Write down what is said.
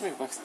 Come here, Buxton.